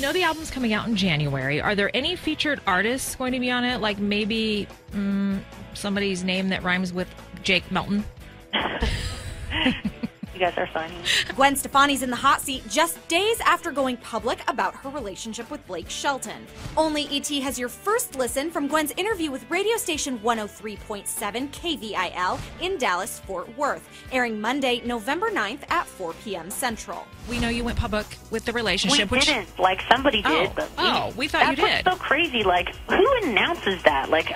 we know the album's coming out in January. Are there any featured artists going to be on it? Like maybe mm, somebody's name that rhymes with Jake Melton? You guys are funny. Gwen Stefani's in the hot seat just days after going public about her relationship with Blake Shelton. Only ET has your first listen from Gwen's interview with radio station 103.7 KVIL in Dallas, Fort Worth, airing Monday, November 9th at 4 p.m. Central. We know you went public with the We relationship, which didn't. Like somebody did, Oh. but Oh, we thought you did. that's what's so crazy. Like who announces that? Like,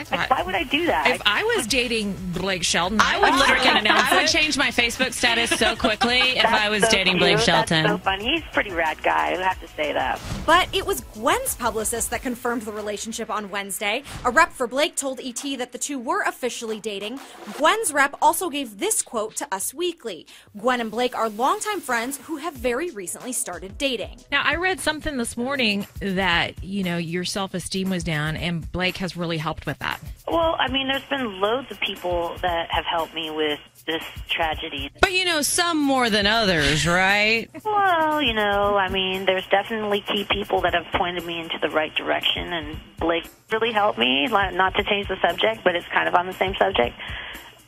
I thought- like why would I do that? if I was dating Blake Shelton, I would literally, freaking announce I would change my Facebook status so quickly if I was so dating cute. Blake That's Shelton. so funny. He's a pretty rad guy. I have to say that. But it was Gwen's publicist that confirmed the relationship on Wednesday. A rep for Blake told ET that the two were officially dating. Gwen's rep also gave this quote to Us Weekly Gwen and Blake are longtime friends who have very recently started dating. Now, I read something this morning that, you know, your self esteem was down, and Blake has really helped with that. Well, I mean, there's been loads of people that have helped me with this tragedy. But you know, some more than others, right? Well, you know, I mean, there's definitely key people that have pointed me into the right direction, and Blake really helped me. Not to change the subject, but it's kind of on the same subject.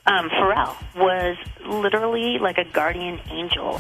Um, Pharrell was literally like a guardian angel.